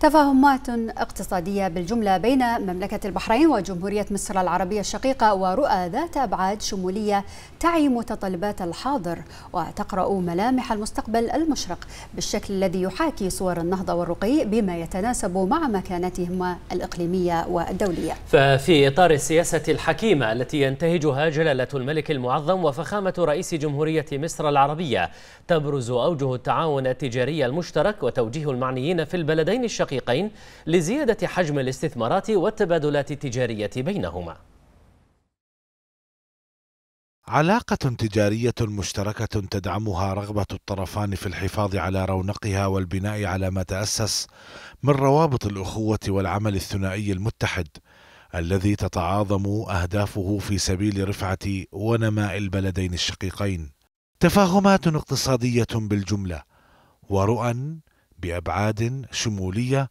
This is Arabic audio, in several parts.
تفاهمات اقتصادية بالجملة بين مملكة البحرين وجمهورية مصر العربية الشقيقة ورؤى ذات أبعاد شمولية تعي متطلبات الحاضر وتقرأ ملامح المستقبل المشرق بالشكل الذي يحاكي صور النهضة والرقي بما يتناسب مع مكانتهما الإقليمية والدولية. ففي إطار السياسة الحكيمة التي ينتهجها جلالة الملك المعظم وفخامة رئيس جمهورية مصر العربية تبرز أوجه التعاون التجاري المشترك وتوجيه المعنيين في البلدين الشقيقين الشقيقين لزيادة حجم الاستثمارات والتبادلات التجارية بينهما علاقة تجارية مشتركة تدعمها رغبة الطرفان في الحفاظ على رونقها والبناء على ما تأسس من روابط الأخوة والعمل الثنائي المتحد الذي تتعاظم أهدافه في سبيل رفعة ونماء البلدين الشقيقين. تفاهمات اقتصادية بالجملة ورؤى بأبعاد شمولية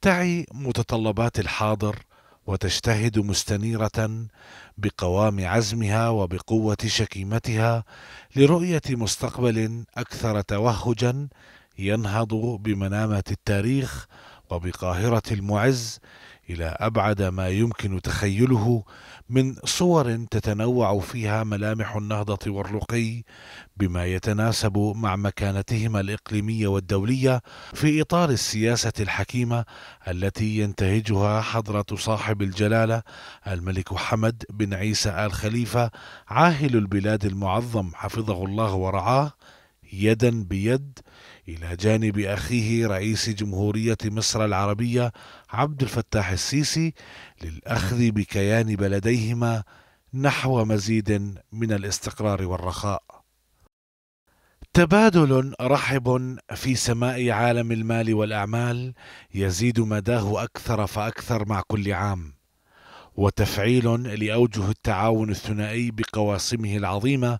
تعي متطلبات الحاضر وتجتهد مستنيرة بقوام عزمها وبقوة شكيمتها لرؤية مستقبل أكثر توهجا ينهض بمنامة التاريخ وبقاهره المعز إلى أبعد ما يمكن تخيله من صور تتنوع فيها ملامح النهضة والرقي بما يتناسب مع مكانتهما الإقليمية والدولية في إطار السياسة الحكيمة التي ينتهجها حضرة صاحب الجلالة الملك حمد بن عيسى آل خليفة عاهل البلاد المعظم حفظه الله ورعاه يدا بيد إلى جانب أخيه رئيس جمهورية مصر العربية عبد الفتاح السيسي للأخذ بكيان بلديهما نحو مزيد من الاستقرار والرخاء. تبادل رحب في سماء عالم المال والأعمال يزيد مداه أكثر فأكثر مع كل عام. وتفعيل لأوجه التعاون الثنائي بقواسمه العظيمة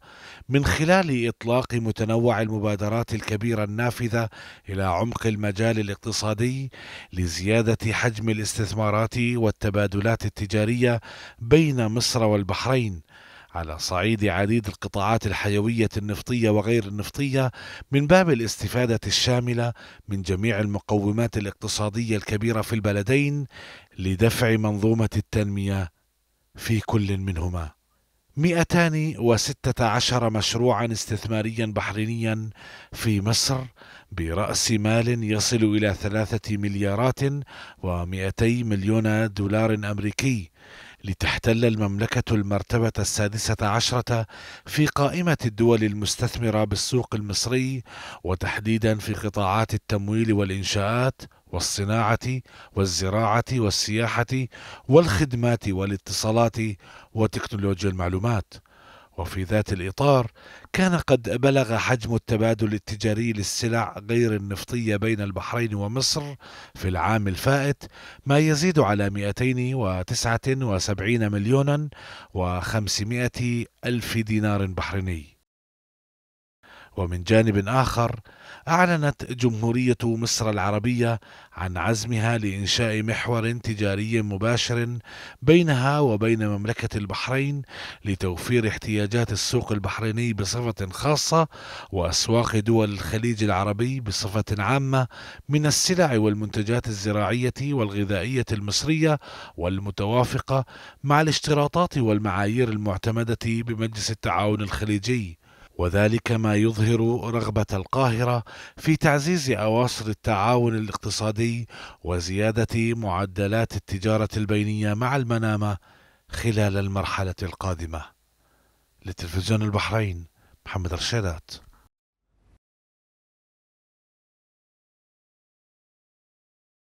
من خلال إطلاق متنوع المبادرات الكبيرة النافذة إلى عمق المجال الاقتصادي لزيادة حجم الاستثمارات والتبادلات التجارية بين مصر والبحرين على صعيد عديد القطاعات الحيوية النفطية وغير النفطية من باب الاستفادة الشاملة من جميع المقومات الاقتصادية الكبيرة في البلدين لدفع منظومة التنمية في كل منهما. 216 مشروعا استثماريا بحرينيا في مصر برأس مال يصل إلى ثلاثة مليارات ومئتي مليون دولار أمريكي لتحتل المملكة المرتبة السادسة عشرة في قائمة الدول المستثمرة بالسوق المصري وتحديدا في قطاعات التمويل والإنشاءات والصناعة والزراعة والسياحة والخدمات والاتصالات وتكنولوجيا المعلومات. وفي ذات الإطار كان قد بلغ حجم التبادل التجاري للسلع غير النفطية بين البحرين ومصر في العام الفائت ما يزيد على 279 مليونا و500 ألف دينار بحريني. ومن جانب آخر أعلنت جمهورية مصر العربية عن عزمها لإنشاء محور تجاري مباشر بينها وبين مملكة البحرين لتوفير احتياجات السوق البحريني بصفة خاصة وأسواق دول الخليج العربي بصفة عامة من السلع والمنتجات الزراعية والغذائية المصرية والمتوافقة مع الاشتراطات والمعايير المعتمدة بمجلس التعاون الخليجي. وذلك ما يظهر رغبة القاهرة في تعزيز أواصر التعاون الاقتصادي وزيادة معدلات التجارة البينية مع المنامة خلال المرحلة القادمة. لتلفزيون البحرين محمد رشيدات.